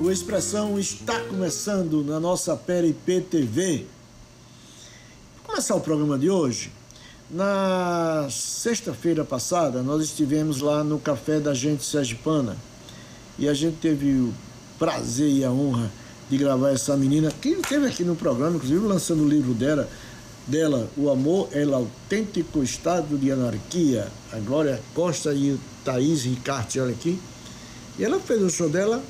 O Expressão está começando na nossa PRP TV. Vou começar o programa de hoje. Na sexta-feira passada, nós estivemos lá no Café da Gente Sergipana e a gente teve o prazer e a honra de gravar essa menina que esteve aqui no programa, inclusive lançando o livro dela, dela O Amor é o Autêntico Estado de Anarquia, a Glória Costa e o Thaís Ricarte, olha aqui. E ela fez o show dela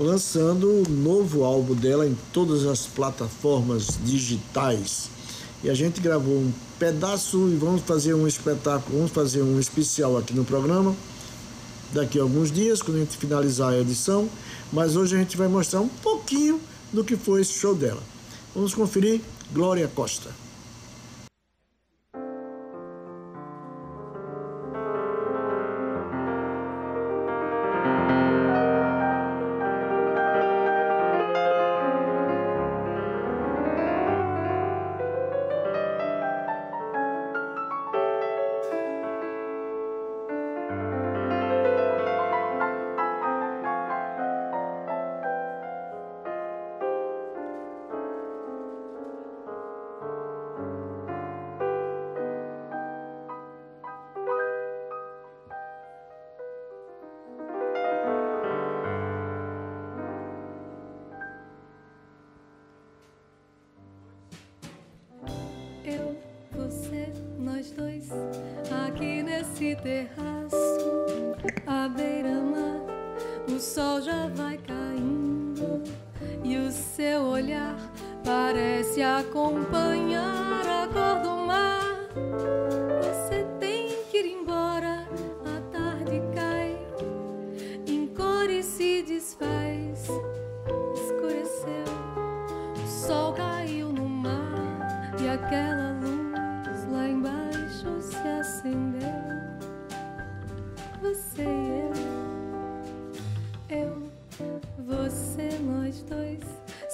lançando o novo álbum dela em todas as plataformas digitais. E a gente gravou um pedaço e vamos fazer um espetáculo, vamos fazer um especial aqui no programa daqui a alguns dias, quando a gente finalizar a edição. Mas hoje a gente vai mostrar um pouquinho do que foi esse show dela. Vamos conferir Glória Costa. de terraço à beira-mar, o sol já vai caindo e o seu olhar parece acompanhar a cor do mar. Você tem que ir embora, a tarde cai em cores se desfaz.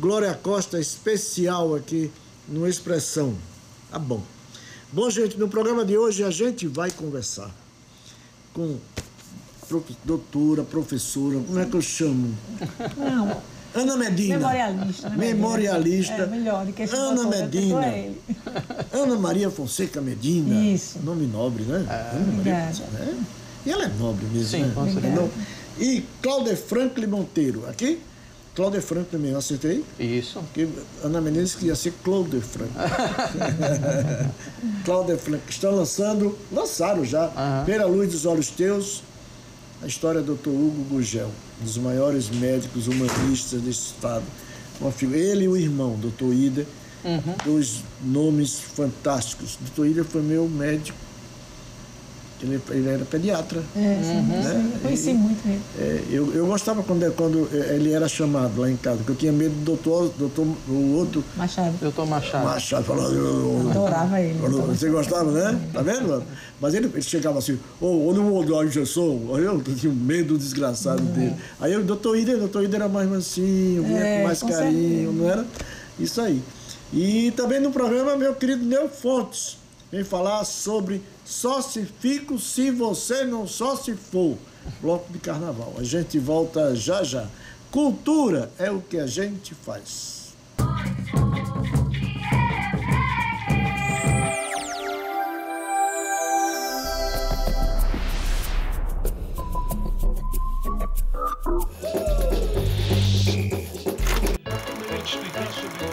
Glória Costa especial aqui no Expressão. Tá bom. Bom, gente, no programa de hoje a gente vai conversar com doutora, professora, como é que eu chamo? Não. Ana Medina. Memorialista. Né, Memorialista. É, melhor do que Ana Medina. Ana Maria Fonseca Medina. Isso. Nome nobre, né? É. Ana Maria Fonseca. É. E ela é nobre mesmo, Sim, né? com certeza. E Cláudia Franklin Monteiro, aqui? Cláudia Franklin também, acertei? Isso. Porque Ana Menezes queria ser Cláudia Franklin. Cláudia Franklin, estão lançando, lançaram já, uhum. Pela Luz dos Olhos Teus, a história do Dr. Hugo Gugel, um dos maiores médicos humanistas desse estado. Ele e o irmão, Dr. Ida, uhum. dois nomes fantásticos. Dr. Ida foi meu médico ele, ele era pediatra. É, sim, né? sim, eu conheci e, muito ele. É, eu, eu gostava quando, quando ele era chamado lá em casa, porque eu tinha medo do doutor, doutor o outro. Machado. Doutor Machado. Machado, falando. Eu, adorava ele. Falou, você gostava, né? Tá vendo, mano? Mas ele, ele chegava assim, ô, oh, não vou dar injeção. Eu tinha um medo desgraçado é. dele. Aí o doutor Ida, o doutor Ida era mais mansinho, vinha é, com mais com carinho, certeza. não era? Isso aí. E também no programa, meu querido Neo Fontes Vem falar sobre só se fico se você não só se for. Bloco de carnaval. A gente volta já já. Cultura é o que a gente faz. explicar sobre.